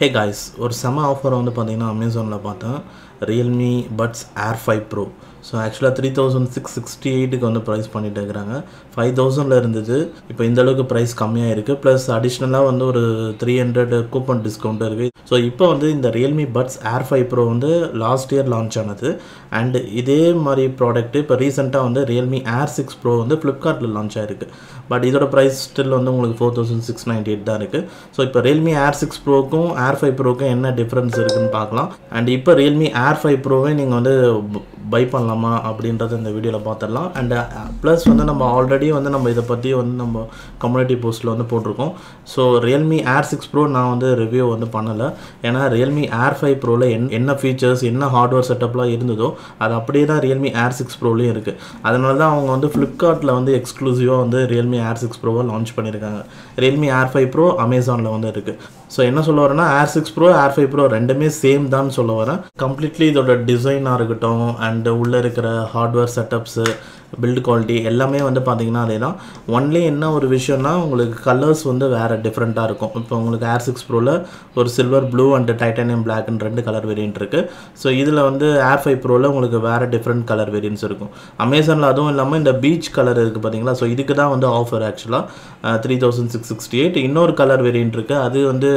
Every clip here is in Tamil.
ஹே காய்ஸ் ஒரு செம ஆஃபர் வந்து பார்த்தீங்கன்னா அமேசானில் பார்த்தேன். Realme buds air five pro so ஆக்சுவலாக த்ரீ தௌசண்ட் சிக்ஸ் சிக்ஸ்டி எயிட்டுக்கு வந்து ப்ரைஸ் பண்ணிட்டு இருக்கிறாங்க. ஃபைவ் தௌசண்டில் இருந்தது. இப்போ இந்த அளவுக்கு ப்ரைஸ் கம்மியாக இருக்குது ப்ளஸ் அடிஷ்னலாக வந்து ஒரு த்ரீ ஹண்ட்ரட் கூப்பன் டிஸ்கவுண்ட் இருக்குது ஸோ இப்போ வந்து இந்த Realme buds air five pro வந்து லாஸ்ட் இயர் லான்ச் ஆனது. அண்ட் இதே மாதிரி ப்ராடக்ட் இப்போ ரீசெண்டாக வந்து ரியல்மி ஏர் சிக்ஸ் ப்ரோ வந்து ஃப்ளிப்கார்ட்டில் லான்ச் ஆயிருக்கு. பட் இதோட ப்ரைஸ் ஸ்டில் வந்து உங்களுக்கு four thousand six ninety eight தான் இருக்குது ஸோ இப்போ ரியல்மி ஏர் சிக்ஸ் ப்ரோக்கும் ஏர் ஃபைவ் ப்ரோக்கும் என்ன டிஃப்ரென்ஸ் இருக்குதுன்னு பார்க்கலாம். அண்ட் இப்போ ரியல்மி ஏர் ஃபைவ் ப்ரோவே நீங்கள் வந்து பை பண்ணலாமா அப்படின்றத இந்த வீடியோவில் பார்த்துடலாம் அண்ட் ப்ளஸ் வந்து நம்ம ஆல்ரெடி வந்து நம்ம இதை பற்றி வந்து நம்ம கம்யூனிட்டி போஸ்ட்டில் வந்து போட்டிருக்கோம். So Realme air six pro நான் வந்து ரிவ்யூ வந்து பண்ணலை. ஏன்னா ரியல்மி ஏர் ஃபைவ் ப்ரோவில் என் என்ன ஃபீச்சர்ஸ் என்ன ஹார்ட்வேர் செட்டப்லாம் இருந்ததோ அது அப்படியே தான் ரியல்மி ஏர் சிக்ஸ் ப்ரோலையும் இருக்குது அதனால தான் அவங்க வந்து ஃப்ளிப்கார்ட்டில் வந்து எக்ஸ்க்ளூசிவாக வந்து ரியல்மி ஏர் சிக்ஸ் ப்ரோவை லான்ச் பண்ணியிருக்காங்க ரியல்மி ஏர் ஃபைவ் ப்ரோ அமேசானில் வந்து இருக்குது ஸோ என்ன சொல்ல வரேன்னா air six pro air five pro ரெண்டுமே சேம் தான் சொல்ல வரேன். கம்ப்ளீட்லி இதோட டிசைனாக இருக்கட்டும் அண்ட் Uh, உள்ளே இருக்கிற ஹார்ட்வேர் செட்டப்ஸு பில்டு குவாலிட்டி எல்லாமே வந்து பார்த்திங்கன்னா அதே தான் ஒன்லி என்ன ஒரு விஷயம்னா உங்களுக்கு கலர்ஸ் வந்து வேறு டிஃப்ரெண்ட்டாக இருக்கும். இப்போ உங்களுக்கு ஏர் சிக்ஸ் ப்ரோவில் ஒரு சில்வர் ப்ளூ அண்ட் டைட்டானியம் பிளாக்னு ரெண்டு கலர் வேரியன்ட் இருக்குது ஸோ இதில் வந்து ஏர் ஃபைவ் ப்ரோவில் உங்களுக்கு வேறு டிஃப்ரெண்ட் கலர் வேரியன்ஸ் இருக்கும். அமேசானில் அதுவும் இல்லாமல் இந்த பீச் கலர் இருக்குது பார்த்தீங்களா ஸோ இதுக்கு தான் வந்து ஆஃபர் ஆக்சுவலாக three thousand six sixty eight இன்னொரு கலர் வேரியன்ட் இருக்குது அது வந்து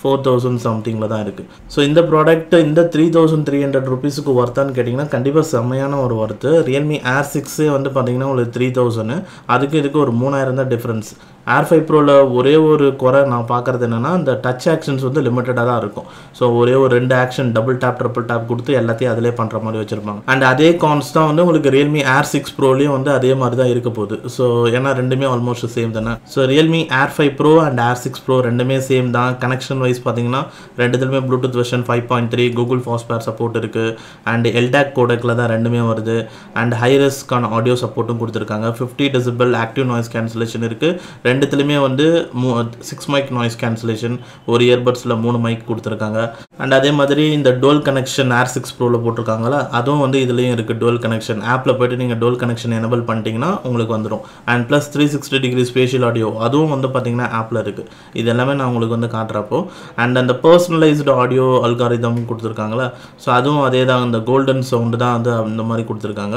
ஃபோர் தௌசண்ட் சம்திங்கில் தான் இருக்குது ஸோ இந்த ப்ராடக்ட் இந்த த்ரீ தௌசண்ட் த்ரீ ஹண்ட்ரட் ருபீஸுக்கு ஒர்த்தான்னு கேட்டிங்கன்னா கண்டிப்பாக செம்மையான ஒரு ஒர்த்து ரியல்மி ஏர் சிக்ஸே வந்து பார்த்தீங்கன்னா உங்களுக்கு த்ரீ தௌசண்ட் அதுக்கு இதுக்கு ஒரு மூணாயிரம் தான் டிஃப்ரென்ஸ் ஏர் ஃபைவ் ப்ரோவில் ஒரே ஒரு குறை நான் பார்க்குறது என்னென்னா இந்த டச் ஆக்ஷன்ஸ் வந்து லிமிட்டடாக தான் இருக்கும். ஸோ ஒரே ஒரு ரெண்டு action double tap triple tap கொடுத்து எல்லாத்தையும் அதிலே பண்ணுற மாதிரி வச்சுருப்பாங்க. அண்ட் அதே கான்ஸ் தான் வந்து உங்களுக்கு ரியல்மி ஏர் சிக்ஸ் ப்ரோலையும் வந்து அதே மாதிரி தான் இருக்க போகுது. ஸோ ஏன்னா ரெண்டுமே ஆல்மோஸ்ட் சேம் தானே. So Realme air five pro and air six pro ரெண்டுமே சேம் தான். கனெக்ஷன் வைஸ் பார்த்தீங்கன்னா ரெண்டுத்துலையுமே Bluetooth version five point three Google fast pair support இருக்குது அண்ட் எல்டாக் கோடக்கில் தான் ரெண்டுமே வருது. அண்ட் ஹைரஸ்க்கான ஆடியோ சப்போர்ட்டும் கொடுத்துருக்காங்க. Fifty decibel active noise cancellation இருக்குது ரெண்டுத்துலேயுமே வந்து மூ சிக்ஸ் மைக் நாய்ஸ் கேன்சலேஷன் ஒரு இயர்பட்ஸில் மூணு மைக் கொடுத்துருக்காங்க. அண்ட் அதே மாதிரி இந்த டோல் கனெக்ஷன் ஏர் சிக்ஸ் ப்ரோவில் போட்டிருக்காங்களா அதுவும் வந்து இதுலேயும் இருக்குது டோல் கனெக்ஷன் ஆப்பில் போய்ட்டு நீங்கள் டோல் கனெக்ஷன் எனபிள் பண்ணிட்டீங்கன்னா உங்களுக்கு வந்துடும் and plus three sixty degree spatial audio அதுவும் வந்து பார்த்தீங்கன்னா ஆப்பில் இருக்குது இது எல்லாமே நான் உங்களுக்கு வந்து காட்டுறப்போ. அண்ட் அந்த பர்சனலைஸ்டு ஆடியோ அல்காரிதம் கொடுத்துருக்காங்களா ஸோ அதுவும் அதே தான் இந்த கோல்டன் சவுண்டு தான் வந்து அந்த மாதிரி கொடுத்துருக்காங்க.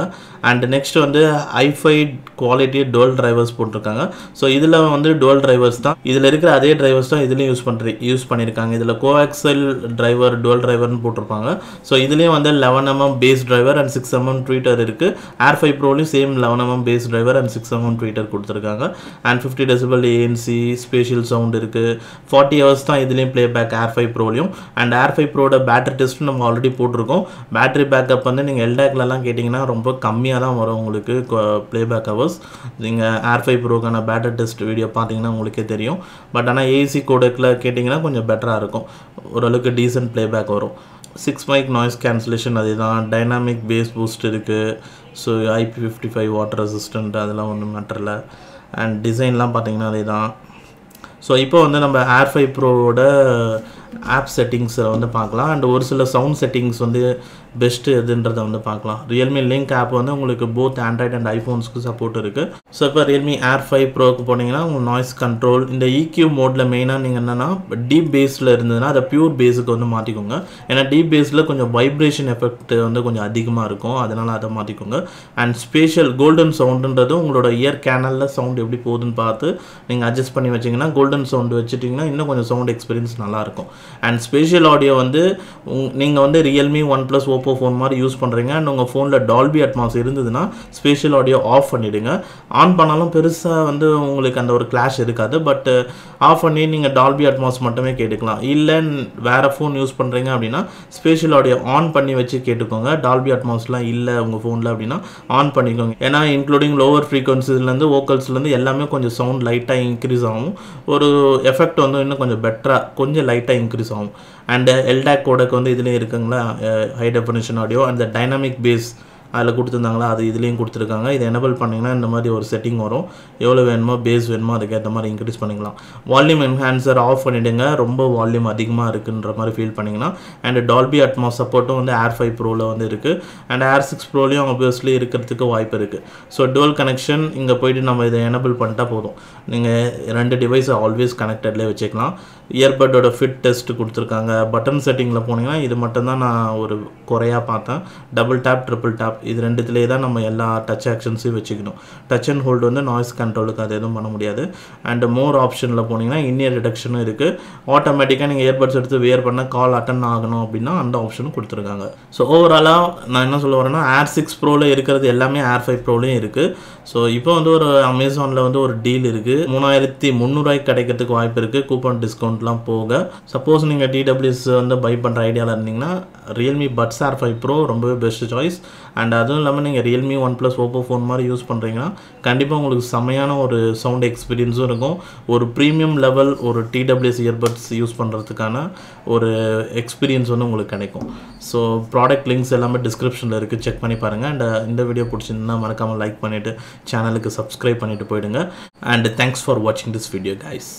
அண்ட் நெக்ஸ்ட் வந்து ஐஃபை குவாலிட்டி டோல் டிரைவர்ஸ் போட்டிருக்காங்க. ஸோ இதில் வந்து டோல் டிரைவர்ஸ் தான் இதில் இருக்கிற அதே டிரைவர்ஸ் தான் இதுலேயும் யூஸ் பண்ணுற யூஸ் பண்ணியிருக்காங்க இதில் கோஆக்சல் டிரைவர் டோல் டிரைவர்னு போட்டிருப்பாங்க. ஸோ இதுலேயும் வந்து eleven mm bass driver and six mm tweeter இருக்குது ஏர் five ப்ரோலையும் same eleven mm bass driver and six mm tweeter கொடுத்துருக்காங்க. And fifty decibel ANC spatial sound இருக்குது ஃபார்ட்டி ஹவர்ஸ் தான் இதுலேயும் ப்ளே பேக் ஏர் ஃபைவ் ப்ரோலையும் அண்ட் ஏர் ஃபைவ் ப்ரோட பேட்டரி டெஸ்ட் நம்ம ஆல்ரெடி போட்டிருக்கோம். பேட்டரி பேக்கப் வந்து நீங்கள் எல்டாக்லலாம் கேட்டிங்கன்னா ரொம்ப கம்மியாக தான் வரும் உங்களுக்கு ப்ளே பேக் ஹவர்ஸ் நீங்கள் ஏர் ஃபைவ் ப்ரோக்கான பேட்டரி டெஸ்ட் வீடியோ பார்த்தீங்கன்னா உங்களுக்கே தெரியும். பட் ஆனால் ஏசி கோடக்கில் கேட்டிங்கன்னா கொஞ்சம் பெட்டராக இருக்கும். ஓரளவுக்கு பர்சன்ட் ப்ளேபேக் வரும். சிக்ஸ் மைக் நாய்ஸ் கேன்சலேஷன் அதே தான் டைனாமிக் பேஸ் பூஸ்ட் இருக்குது so IP fifty five water resistant அதெல்லாம் ஒன்றும் மேட்டரில் அண்ட் டிசைன்லாம் பார்த்தீங்கன்னா அதே தான் ஸோ இப்போ வந்து நம்ம ஏர் ஃபைவ் ப்ரோவோட ஆப் செட்டிங்ஸை வந்து பார்க்கலாம். அண்ட் ஒரு சில சவுண்ட் செட்டிங்ஸ் வந்து பெஸ்ட்டு எதுன்றதை வந்து பார்க்கலாம். ரியல்மி லிங்க் ஆப் வந்து உங்களுக்கு போத் ஆண்ட்ராய்ட் அண்ட் ஐஃபோன்ஸ்க்கு சப்போர்ட் இருக்குது ஸோ இப்போ ரியல்மி ஏர் ஃபைவ் ப்ரோக்கு போனீங்கன்னா உங்களுக்கு நாய்ஸ் கண்ட்ரோல் இந்த இக்யூ மோடில் மெயினாக நீங்கள் என்னென்னா டீப் பேஸில் இருந்ததுன்னா அதை பியூர் பேஸுக்கு வந்து மாற்றிக்கோங்க ஏன்னா டீப் பேஸில் கொஞ்சம் வைப்ரேஷன் எஃபெக்ட் வந்து கொஞ்சம் அதிகமாக இருக்கும். அதனால் அதை மாற்றிக்கோங்க அண்ட் ஸ்பேஷியல் கோல்டன் சவுண்டுன்றது உங்களோட இயர் கேனலில் சவுண்ட் எப்படி போகுதுன்னு பார்த்து நீங்கள் அட்ஜஸ்ட் பண்ணி வச்சிங்கன்னா கோல்டன் சவுண்டு வச்சுட்டிங்கன்னா இன்னும் கொஞ்சம் சவுண்ட் எக்ஸ்பீரியன்ஸ் நல்லாயிருக்கும் அண்ட் ஸ்பேஷியல் ஆடியோ வந்து நீங்கள் வந்து Realme one plus Oppo phone மாதிரி யூஸ் பண்ணுறீங்க அண்ட் உங்கள் ஃபோனில் டால்பி அட்மாஸ் இருந்ததுன்னா ஸ்பேஷியல் ஆடியோ ஆஃப் பண்ணிவிடுங்க ஆன் பண்ணாலும் பெருசாக வந்து உங்களுக்கு அந்த ஒரு கிளாஷ் இருக்காது. பட் ஆஃப் uh, பண்ணி நீங்கள் டால்பி அட்மாஸ் மட்டுமே கேட்டுக்கலாம். இல்லை வேறு ஃபோன் யூஸ் பண்ணுறீங்க அப்படின்னா ஸ்பேஷியல் ஆடியோ ஆன் பண்ணி வச்சு கேட்டுக்கோங்க. டால்பி அட்மாஸ்லாம் இல்லை உங்கள் ஃபோனில் அப்படின்னா ஆன் பண்ணிக்கோங்க. ஏன்னா இன்க்ளூடிங் லோவர் ஃப்ரீக்வன்சிலேருந்து வோக்கல்ஸ்லேருந்து எல்லாமே கொஞ்சம் சவுண்ட் லைட்டாக இன்க்ரீஸ் ஆகும். ஒரு எஃபெக்ட் வந்து இன்னும் கொஞ்சம் பெட்டராக கொஞ்சம் லைட்டாக இன்க்ரீஸ் ஆகும். அண்டு எல்டாக் கோடக்கு வந்து இதுலேயும் இருக்குங்களா? ஹை டெஃபினேஷன் ஆடியோ அந்த டைனாமிக் பேஸ் அதில் கொடுத்துருந்தாங்களா? அது இதுலேயும் கொடுத்துருக்காங்க. இதை எனபிள் பண்ணிங்கன்னா இந்த மாதிரி ஒரு செட்டிங் வரும். எவ்வளோ வேணுமோ பேஸ் வேணுமோ அதுக்கேற்ற மாதிரி இன்க்ரீஸ் பண்ணிக்கலாம். வால்யூம் என்ஹான்சர் ஆஃப் பண்ணிவிடுங்க ரொம்ப வால்யூம் அதிகமாக இருக்குன்ற மாதிரி ஃபீல் பண்ணிங்கன்னா அண்ட் டால்பி அட்மாஸ் சப்போர்ட்டும் வந்து ஏர் ஃபைவ் ப்ரோவில் வந்து இருக்குது அண்ட் ஏர் சிக்ஸ் ப்ரோலையும் ஆப்வியஸ்லி இருக்கிறதுக்கு வாய்ப்பு இருக்குது ஸோ டுவல் கனெக்ஷன் இங்கே போயிட்டு நம்ம இதை எனபிள் பண்ணிட்டா போதும். நீங்கள் ரெண்டு டிவைஸை ஆல்வேஸ் கனெக்டட்லேயே வச்சுக்கலாம். இயர்பட்டோட ஃபிட் டெஸ்ட் கொடுத்துருக்காங்க. பட்டன் செட்டிங்கில் போனீங்கன்னா இது மட்டும்தான் நான் ஒரு குறையாக பார்த்தேன். டபுள் டேப் ட்ரிபிள் டேப் இது ரெண்டுத்துலேயே தான் நம்ம எல்லா டச் ஆக்ஷன்ஸையும் வச்சுக்கணும். டச் அண்ட் ஹோல்டு வந்து நாய்ஸ் கண்ட்ரோலுக்கு அது எதுவும் பண்ண முடியாது. அண்ட் மோர் ஆப்ஷனில் போனீங்கன்னா இன்னியர் டிடெக்ஷனும் இருக்குது ஆட்டோமேட்டிக்காக நீங்கள் இயர்பட்ஸ் எடுத்து வியர் பண்ண கால் அட்டன் ஆகணும் அப்படின்னா அந்த ஆப்ஷனும் கொடுத்துருக்காங்க. ஸோ ஓவராலாக நான் என்ன சொல்ல வரேன்னா ஏர் சிக்ஸ் ப்ரோவில் இருக்கிறது எல்லாமே ஏர் ஃபைவ் ப்ரோலையும் இருக்குது ஸோ இப்போ வந்து ஒரு அமேசானில் வந்து ஒரு டீல் இருக்குது மூணாயிரத்தி முந்நூறுவாய்க்கு கிடைக்கிறதுக்கு வாய்ப்பு இருக்குது கூப்பன் டிஸ்கவுண்ட்லாம் போக. சப்போஸ் நீங்கள் டிடபிள்யூஎஸ் வந்து பை பண்ணுற ஐடியாவில் இருந்தீங்கன்னா Realme Buds Air five Pro ரொம்பவே பெஸ்ட் சாய்ஸ் அண்ட் அதுவும் இல்லாமல் நீங்கள் Realme one plus Oppo phone மாதிரி யூஸ் பண்ணுறீங்கன்னா கண்டிப்பாக உங்களுக்கு செமையான ஒரு சவுண்ட் எக்ஸ்பீரியன்ஸும் இருக்கும். ஒரு ப்ரீமியம் லெவல் ஒரு டிடபிள்யூஎஸ் இயர்பட்ஸ் யூஸ் பண்ணுறதுக்கான ஒரு எக்ஸ்பீரியன்ஸ் வந்து உங்களுக்கு கிடைக்கும். ஸோ ப்ராடக்ட் லிங்க்ஸ் எல்லாமே டிஸ்கிரிப்ஷனில் இருக்குது செக் பண்ணி பாருங்கள் அண்ட் uh, இந்த வீடியோ பிடிச்சிருந்தா மறக்காமல் லைக் பண்ணிவிட்டு சேனலுக்கு சப்ஸ்கிரைப் பண்ணிவிட்டு போயிடுங்க. அண்ட் தேங்க்ஸ் ஃபார் வாட்சிங் திஸ் வீடியோ கைஸ்